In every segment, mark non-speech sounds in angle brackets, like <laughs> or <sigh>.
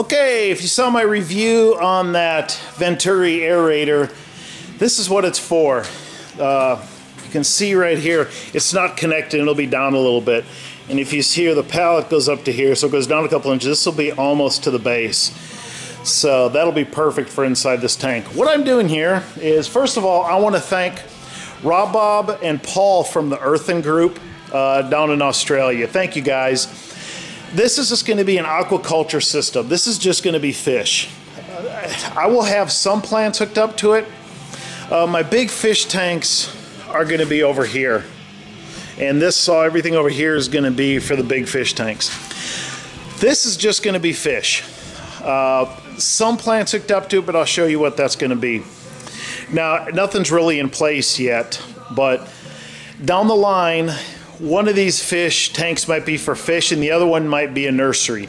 Okay, if you saw my review on that Venturi aerator, this is what it's for. Uh, you can see right here, it's not connected, it'll be down a little bit. And if you see here, the pallet goes up to here, so it goes down a couple inches. This will be almost to the base. So that'll be perfect for inside this tank. What I'm doing here is, first of all, I want to thank Rob Bob and Paul from the Earthan Group uh, down in Australia. Thank you guys. This is just going to be an aquaculture system. This is just going to be fish. I will have some plants hooked up to it. Uh, my big fish tanks are going to be over here. And this saw everything over here is going to be for the big fish tanks. This is just going to be fish. Uh, some plants hooked up to it, but I'll show you what that's going to be. Now, nothing's really in place yet, but down the line, one of these fish tanks might be for fish and the other one might be a nursery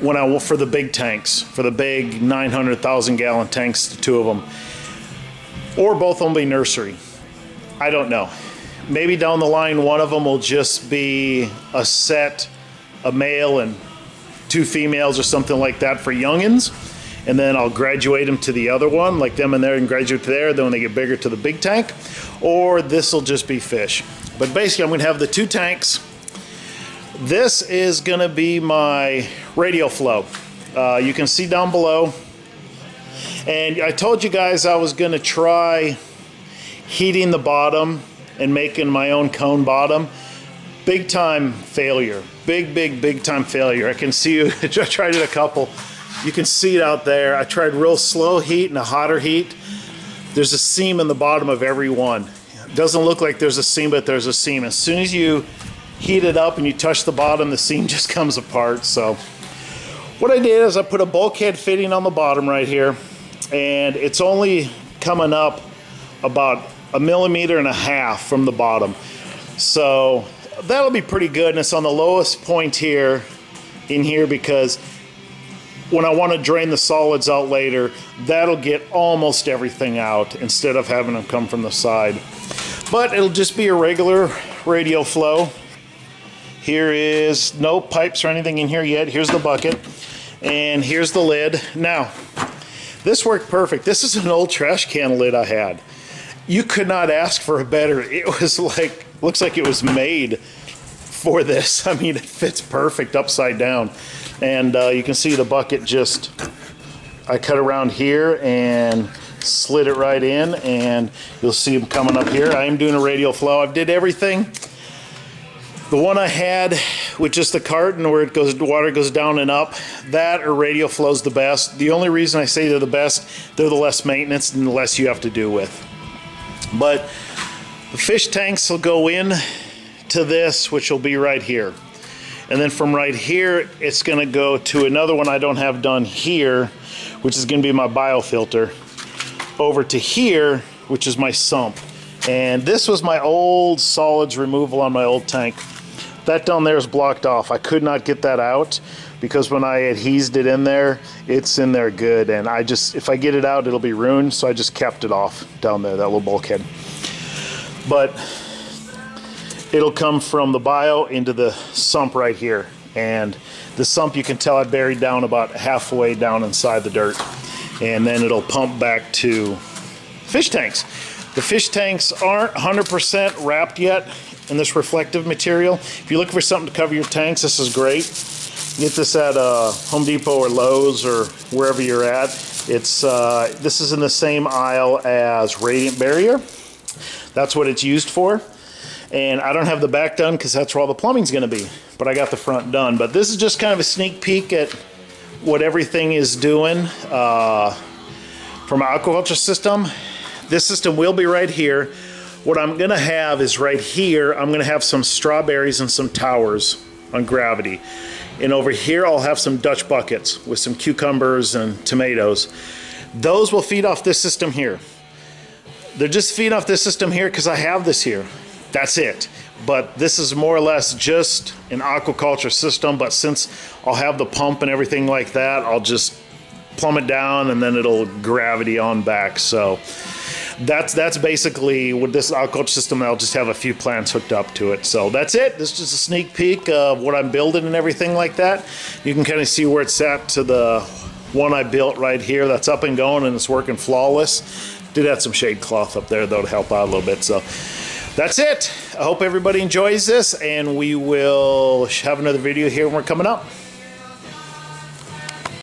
when I for the big tanks, for the big 900,000 gallon tanks, the two of them. Or both only nursery. I don't know. Maybe down the line, one of them will just be a set, a male and two females or something like that for youngins and then I'll graduate them to the other one, like them in there and graduate to there, then when they get bigger to the big tank, or this will just be fish. But basically I'm gonna have the two tanks. This is gonna be my radial flow. Uh, you can see down below, and I told you guys I was gonna try heating the bottom and making my own cone bottom. Big time failure. Big, big, big time failure. I can see you, <laughs> I tried it a couple. You can see it out there. I tried real slow heat and a hotter heat. There's a seam in the bottom of every one. It doesn't look like there's a seam, but there's a seam. As soon as you heat it up and you touch the bottom, the seam <laughs> just comes apart. So what I did is I put a bulkhead fitting on the bottom right here, and it's only coming up about a millimeter and a half from the bottom. So that'll be pretty good, and it's on the lowest point here in here because when I want to drain the solids out later, that'll get almost everything out instead of having them come from the side. But it'll just be a regular radial flow. Here is no pipes or anything in here yet. Here's the bucket and here's the lid. Now, this worked perfect. This is an old trash can lid I had. You could not ask for a better. It was like, looks like it was made for this. <laughs> I mean, it fits perfect upside down and uh, you can see the bucket just I cut around here and slid it right in and you'll see them coming up here. I am doing a radial flow. I've did everything. The one I had with just the carton where it goes water goes down and up that or radial flows the best. The only reason I say they're the best they're the less maintenance and the less you have to do with. But the fish tanks will go in to this which will be right here and then from right here, it's gonna go to another one I don't have done here, which is gonna be my biofilter, over to here, which is my sump. And this was my old solids removal on my old tank. That down there is blocked off. I could not get that out because when I adhesed it in there, it's in there good. And I just, if I get it out, it'll be ruined. So I just kept it off down there, that little bulkhead. But it'll come from the bio into the sump right here. And the sump you can tell I buried down about halfway down inside the dirt. And then it'll pump back to fish tanks. The fish tanks aren't 100% wrapped yet in this reflective material. If you're looking for something to cover your tanks, this is great. Get this at uh, Home Depot or Lowe's or wherever you're at. It's uh, This is in the same aisle as Radiant Barrier. That's what it's used for and I don't have the back done because that's where all the plumbing's going to be but I got the front done. But this is just kind of a sneak peek at what everything is doing uh, from our aquaculture system. This system will be right here. What I'm gonna have is right here I'm gonna have some strawberries and some towers on gravity. And over here I'll have some Dutch buckets with some cucumbers and tomatoes. Those will feed off this system here. They're just feeding off this system here because I have this here that's it. But this is more or less just an aquaculture system, but since I'll have the pump and everything like that, I'll just plumb it down and then it'll gravity on back. So that's that's basically with this aquaculture system. I'll just have a few plants hooked up to it. So that's it. This is just a sneak peek of what I'm building and everything like that. You can kind of see where it's at to the one I built right here. That's up and going and it's working flawless. Did add some shade cloth up there though to help out a little bit. So that's it. I hope everybody enjoys this and we will have another video here when we're coming up.